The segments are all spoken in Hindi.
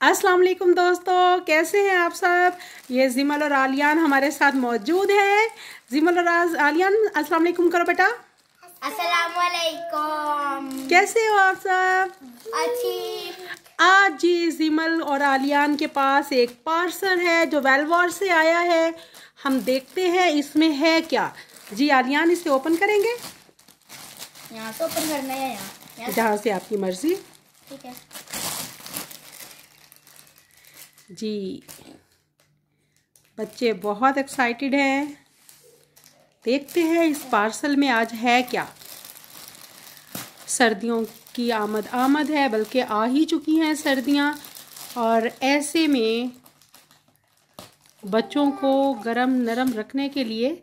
अस्सलाम वालेकुम दोस्तों कैसे हैं आप सब? ये जिमल और आलियान हमारे साथ मौजूद है। जिमल और आलियान अस्सलाम वालेकुम करो बेटा। अस्सलाम वालेकुम। कैसे हो आप सब? अच्छी। आज जी जिमल और आलियान के पास एक पार्सल है जो वेलवॉर से आया है। हम देखते हैं इसमें है क्या। जी आलियान इसे ओपन करेंगे। यहाँ से ओपन करना है यहाँ? जहाँ से आपकी मर्ज़ी। ठीक है। जी। बच्चे बहुत एक्साइटेड हैं। देखते हैं इस पार्सल में आज है क्या। सर्दियों की आमद आमद है, बल्कि आ ही चुकी हैं सर्दियाँ। और ऐसे में बच्चों को गरम नरम रखने के लिए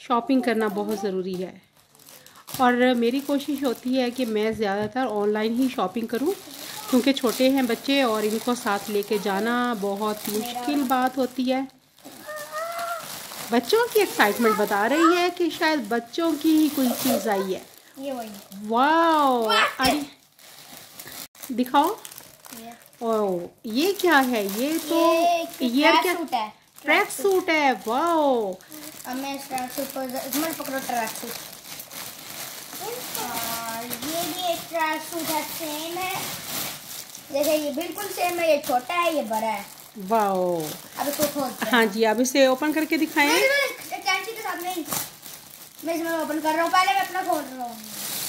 शॉपिंग करना बहुत ज़रूरी है। और मेरी कोशिश होती है कि मैं ज़्यादातर ऑनलाइन ही शॉपिंग करूँ। क्योंकि छोटे हैं बच्चे और इनको साथ लेके जाना बहुत मुश्किल बात होती है। बच्चों की एक्साइटमेंट बता रही है कि शायद बच्चों की ही कोई चीज़ आई है। ये वाह। अरे दिखाओ। ये। ओ ये क्या है? ये तो ये क्या? सूट है। ट्रैक सूट है अब मैं ट्रैक सूट को पकड़ो ट्रैक सूट ये भी एक ट्रैक सूट है सेम है। जैसे ये बिल्कुल सेम है ये छोटा है ये बड़ा है। वाह अब इसको हैं जी अब इसे ओपन करके दिखाएँ। कैंची के साथ नहीं। मैं इसमें ओपन कर रहा हूँ पहले मैं अपना खोल रहा हूँ।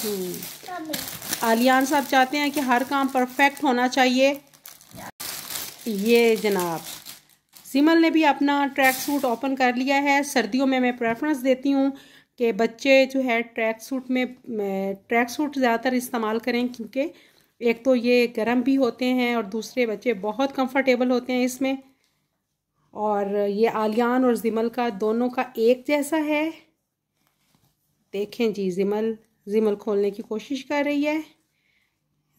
हम्म। आलियान साहब चाहते हैं कि हर काम परफेक्ट होना चाहिए। ये जनाब सिमल ने भी अपना ट्रैक सूट ओपन कर लिया है। सर्दियों में मैं प्रेफरेंस देती हूँ कि बच्चे जो है ट्रैक सूट में ट्रैक सूट ज़्यादातर इस्तेमाल करें क्योंकि एक तो ये गर्म भी होते हैं और दूसरे बच्चे बहुत कंफर्टेबल होते हैं इसमें। और ये आलियान और जिमल का दोनों का एक जैसा है। देखें जी जिमल जिमल खोलने की कोशिश कर रही है।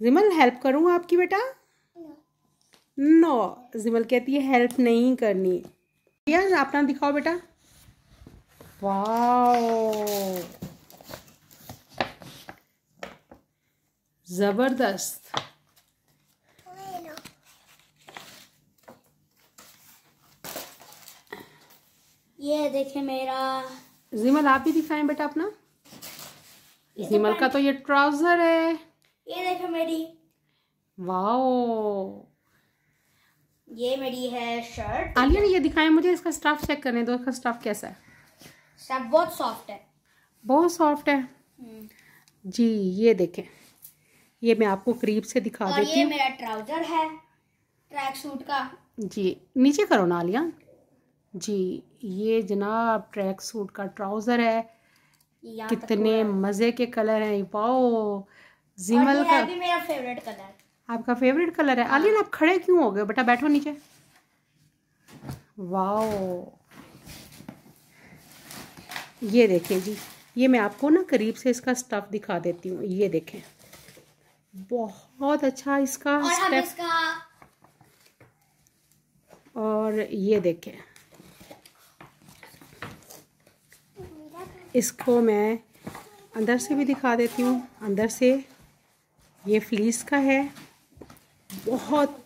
जिमल हेल्प करूँ आपकी बेटा? नो। जिमल कहती है हेल्प नहीं करनी। यार अपना दिखाओ बेटा। वाओ ज़बरदस्त। ये देखे मेरा। जिमल आप ही दिखाएँ बेटा अपना। जिमल का तो ये ट्राउज़र है। ये देखे मेरी। वाओ। ये मेरी है शर्ट। आलिया ने ये दिखाया मुझे इसका स्टफ़ चेक करने दो इसका स्टफ़ कैसा है। सब बहुत सॉफ्ट है। बहुत सॉफ्ट है। जी ये देखें। ये मैं आपको करीब से दिखा और देती ये हूँ। मेरा ट्राउज़र है ट्रैक सूट का। जी नीचे करो ना आलिया जी ये जनाब ट्रैक सूट का ट्राउज़र है। कितने मज़े के कलर हैं और जिमल का भी मेरा फेवरेट कलर। आपका फेवरेट कलर है। आलिया आप खड़े क्यों हो गए? बेटा बैठो नीचे। वाओ। ये देखें जी ये मैं आपको ना करीब से इसका स्टफ़ दिखा देती हूँ। ये देखें। बहुत अच्छा इसका और हम इसका और ये देखें। इसको मैं अंदर से भी दिखा देती हूँ। अंदर से ये फ्लीस का है। बहुत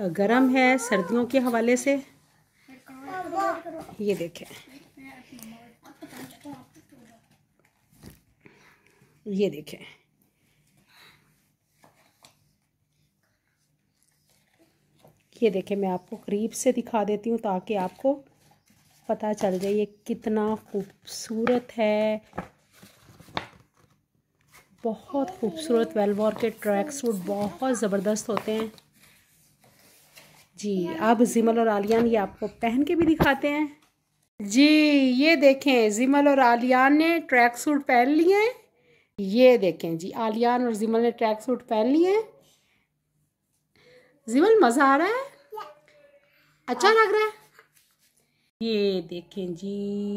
गर्म है सर्दियों के हवाले से। ये देखें। ये देखें। ये देखें मैं आपको करीब से दिखा देती हूँ ताकि आपको पता चल जाए ये कितना खूबसूरत है। बहुत खूबसूरत वेलवॉर के ट्रैक सूट बहुत ज़बरदस्त होते हैं। जी, अब जिमल और आलियान ये आपको पहन के भी दिखाते हैं। जी, ये देखें, जिमल और आलियान ने ट्रैक सूट पहन लिए हैं। ये देखें, जी, आलियान और जिमल ने ट्रैक सूट पहन लिए हैं। जिमल, मज़ा आ रहा है? अच्छा लग रहा है। ये देखें जी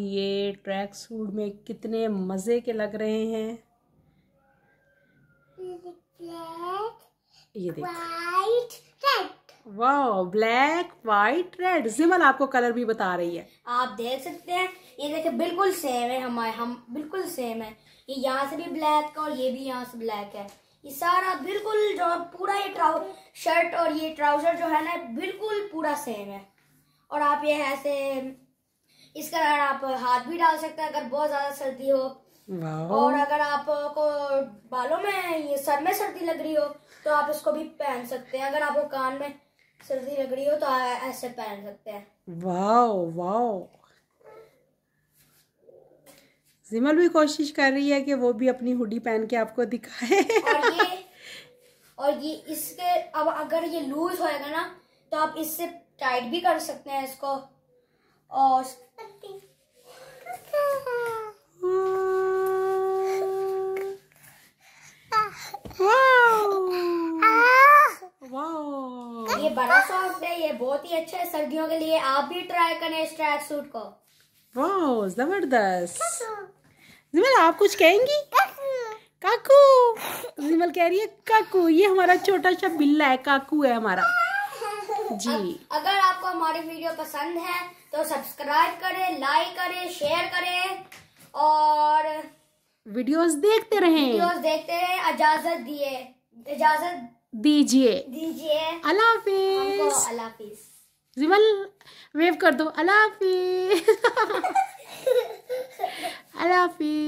ये ट्रैक सूट में कितने मज़े के लग रहे हैं। ये देख। वाह ब्लैक वाइट रेड जिमल आपको कलर भी बता रही है। आप देख सकते हैं ये देखे बिल्कुल सेम है हमारे हम बिल्कुल सेम है। ये यहाँ से भी ब्लैक है और ये भी यहाँ से ब्लैक है। ये सारा बिल्कुल जो पूरा ये ट्राउ शर्ट और ये ट्राउज़र जो है ना बिल्कुल पूरा सेम है। और आप ये ऐसे इसका आप हाथ भी डाल सकते हैं अगर बहुत ज़्यादा सर्दी हो। और अगर आपको बालों में ये सर में सर्दी लग रही हो तो आप इसको भी पहन सकते हैं। अगर आपको कान में सर्दी लग रही हो तो ऐसे पहन सकते हैं। Wow wow. जिमल भी कोशिश कर रही है कि वो भी अपनी हुडी पहन के आपको दिखाए। और ये और ये इसके अब अगर ये लूज होएगा ना तो आप इससे टाइट भी कर सकते हैं इसको। और ये बड़ा सॉफ्ट है ये बहुत ही अच्छा है सर्दियों के लिए। आप भी ट्राई करें इस ट्रैक सूट को। वाह ज़बरदस्त। जिमल आप कुछ कहेंगी? काकू। जिमल कह रही है काकू ये हमारा छोटा सा बिल्ला है काकू है हमारा। जी। अगर आपको हमारी वीडियो पसंद है तो सब्सक्राइब करें लाइक करें शेयर करें और वीडियोस देखते रहें। वीडियोस देखते रहें इजाज़त दिए इजाज़त दीजिए। दीजिए। अल्लाह हाफिज। अल्लाह हाफिज। जिमल वेव कर दो। अल्लाह हाफिज। अल्लाह हाफिज